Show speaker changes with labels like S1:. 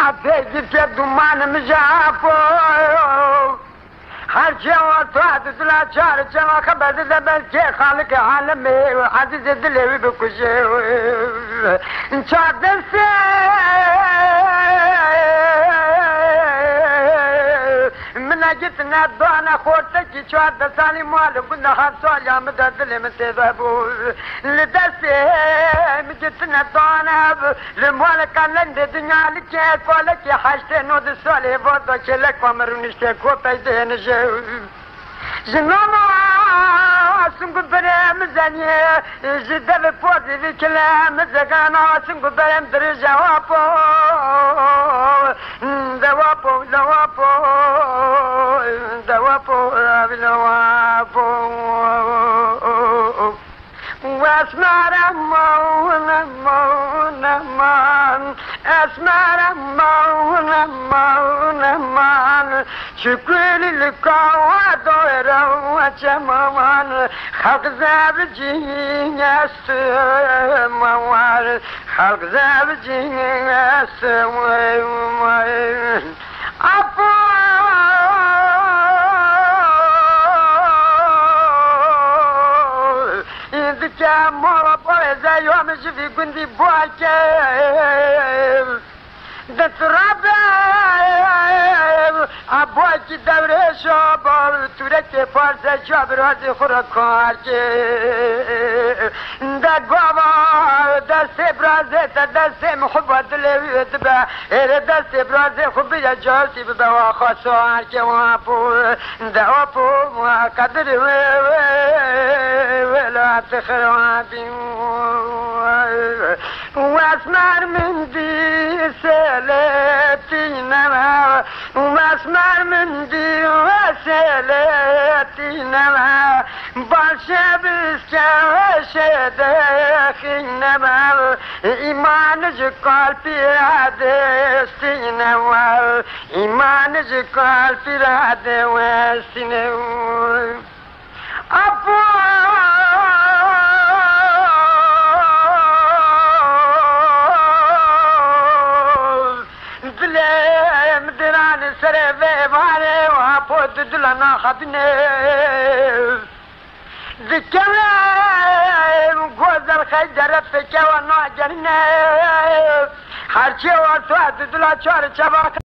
S1: افيجي في الدمان مجافو هرچه و تو عدد لا چار چما خبر زبر که خالق عالمي وعزيز دلوي بكشه چار دسته من جيت ندوانا خورتك چوار دساني مال كنا خاصة يا مدى دل من تذهبو لدسي مجيت ندوانا لموالا كان لند دنيا لك كولك حاجتين نود سولي بوضو كلك ومرونشتك وبيدي نجو جنانا سنگو برم زنی جده به پوزی بی کلم زگانا سنگو برم در جوابو دوابو دوابو دوابو دوابو واسمع رمون مون مان اسمع رمون مون مان شكر للقوة دورة وجمال خلق زاب جين السموال خلق زاب جين السموال إذا مرة برزة يوم شفي كنتي بواكب دترابع ابوکی دوره شابال تورک فارس شاب راز خورکار که دا گوا دست برازه تا دست محبت لیوید با اره دست برازه خوب یا جاسی بدا خواستوار که وابو دا وابو قدر ولا واتخرها واسمر من دي سلاتينا واسمر من دي وسلاتينا برشا بسكا وشداخينا إيمانج إيمان عدستينا في قلبي عدستينا ضد لنا خدنا ذكرى وقوزر خيدر فكا ونوع جنة هرشي وارتوى ضد لا شارك